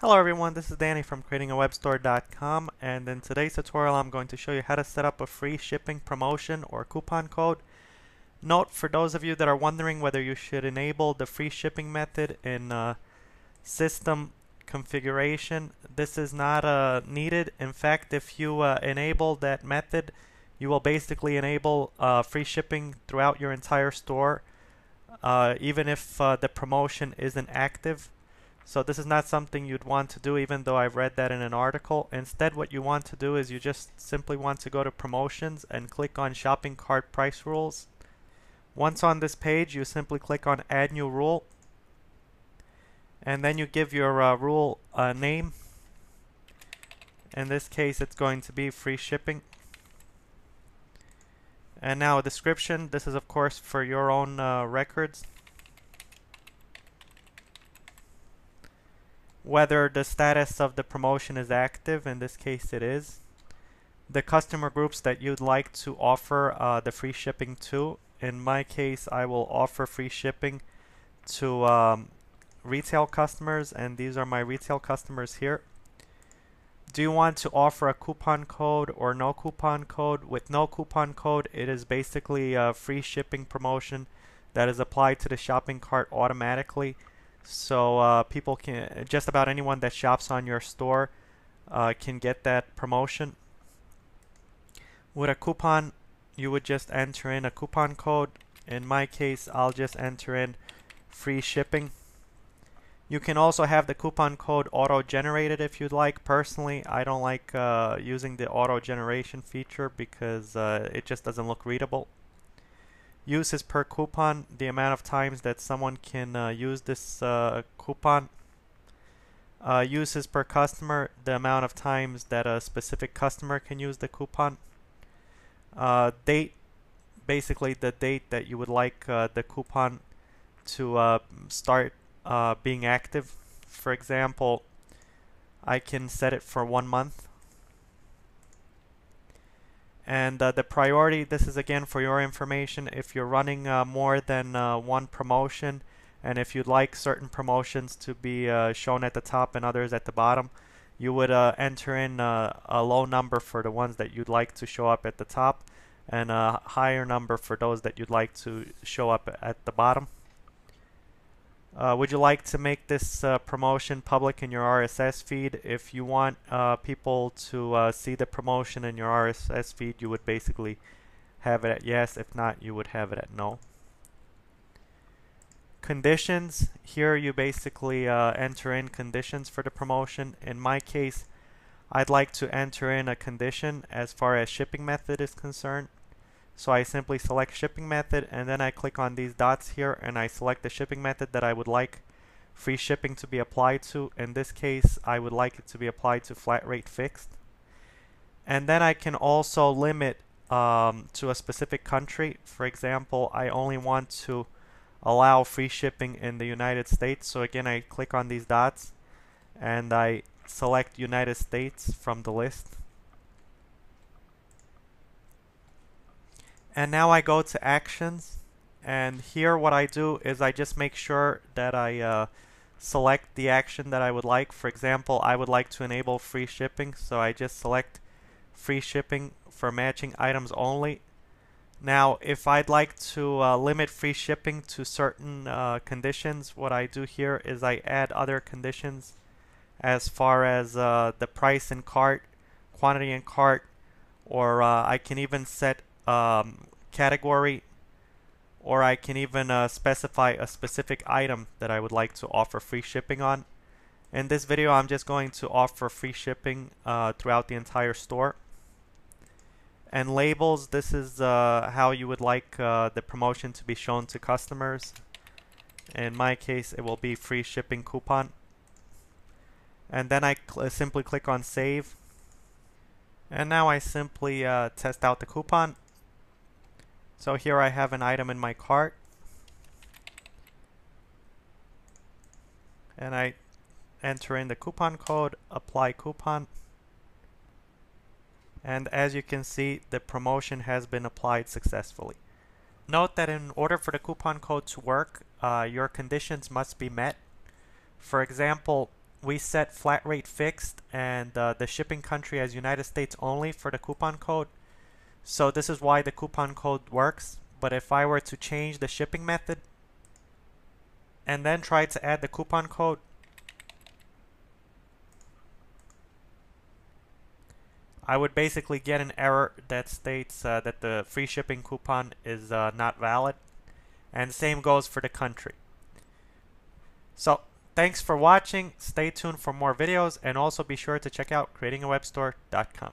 Hello everyone, this is Danny from creatingawebstore.com and in today's tutorial I'm going to show you how to set up a free shipping promotion or coupon code. Note for those of you that are wondering whether you should enable the free shipping method in uh, system configuration, this is not uh, needed. In fact, if you uh, enable that method, you will basically enable uh, free shipping throughout your entire store uh, even if uh, the promotion isn't active. So this is not something you'd want to do even though I've read that in an article. Instead what you want to do is you just simply want to go to promotions and click on shopping cart price rules. Once on this page you simply click on add new rule and then you give your uh, rule a name. In this case it's going to be free shipping. And now a description. This is of course for your own uh, records. Whether the status of the promotion is active, in this case it is, the customer groups that you'd like to offer uh, the free shipping to. In my case, I will offer free shipping to um, retail customers, and these are my retail customers here. Do you want to offer a coupon code or no coupon code? With no coupon code, it is basically a free shipping promotion that is applied to the shopping cart automatically so uh, people can, just about anyone that shops on your store uh, can get that promotion. With a coupon, you would just enter in a coupon code. In my case, I'll just enter in free shipping. You can also have the coupon code auto-generated if you'd like. Personally, I don't like uh, using the auto-generation feature because uh, it just doesn't look readable uses per coupon, the amount of times that someone can uh, use this uh, coupon. Uh, uses per customer, the amount of times that a specific customer can use the coupon. Uh, date, basically the date that you would like uh, the coupon to uh, start being active. For example, I can set it for one month and uh, the priority, this is again for your information, if you're running uh, more than uh, one promotion, and if you'd like certain promotions to be uh, shown at the top and others at the bottom, you would enter in a low number for the ones that you'd like to show up at the top, and a higher number for those that you'd like to show up at the bottom. Uh, would you like to make this uh, promotion public in your RSS feed? If you want uh, people to uh, see the promotion in your RSS feed, you would basically have it at yes. If not, you would have it at no. Conditions. Here you basically uh, enter in conditions for the promotion. In my case, I'd like to enter in a condition as far as shipping method is concerned. So I simply select shipping method and then I click on these dots here and I select the shipping method that I would like free shipping to be applied to. In this case, I would like it to be applied to flat rate fixed. And then I can also limit um, to a specific country. For example, I only want to allow free shipping in the United States. So again, I click on these dots and I select United States from the list. And now I go to actions and here what I do is I just make sure that I uh, select the action that I would like. For example I would like to enable free shipping so I just select free shipping for matching items only. Now if I'd like to uh, limit free shipping to certain uh, conditions what I do here is I add other conditions as far as uh, the price in cart quantity in cart or uh, I can even set um, category or I can even uh, specify a specific item that I would like to offer free shipping on. In this video I'm just going to offer free shipping uh, throughout the entire store. And labels, this is uh, how you would like uh, the promotion to be shown to customers. In my case it will be free shipping coupon. And then I cl simply click on save. And now I simply uh, test out the coupon. So here I have an item in my cart. And I enter in the coupon code, apply coupon. And as you can see, the promotion has been applied successfully. Note that in order for the coupon code to work, uh, your conditions must be met. For example, we set flat rate fixed and uh, the shipping country as United States only for the coupon code. So this is why the coupon code works. But if I were to change the shipping method and then try to add the coupon code, I would basically get an error that states uh, that the free shipping coupon is uh, not valid. And same goes for the country. So thanks for watching. Stay tuned for more videos and also be sure to check out creatingawebstore.com.